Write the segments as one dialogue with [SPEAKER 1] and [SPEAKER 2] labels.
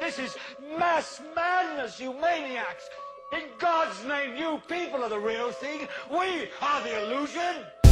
[SPEAKER 1] This is mass madness, you maniacs! In God's name, you people are the real thing. We are the illusion.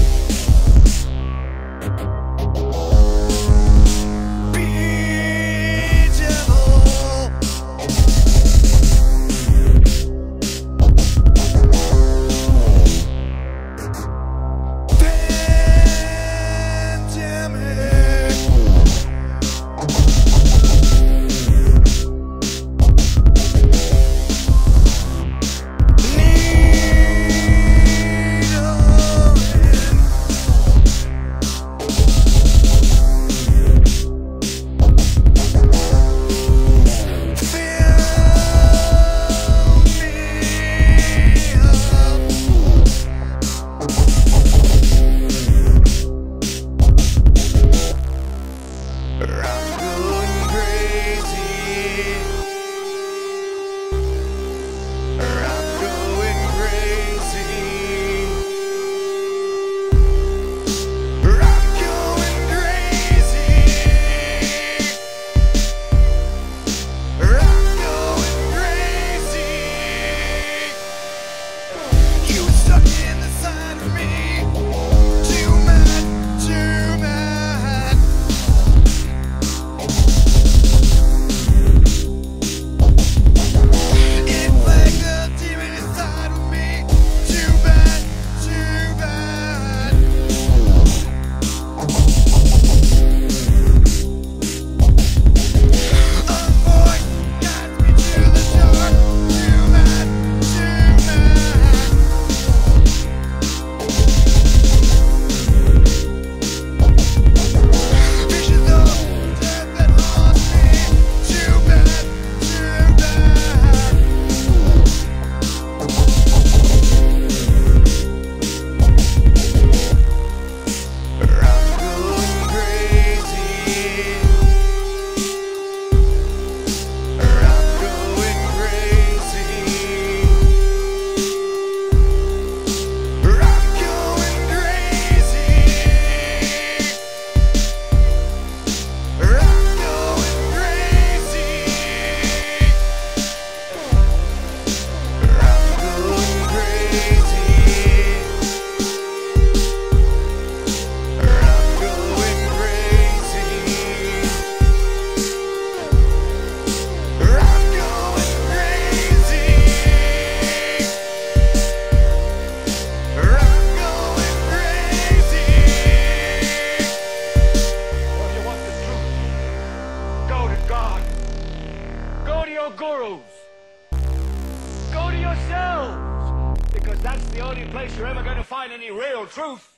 [SPEAKER 1] Place you're ever going to find any real truth.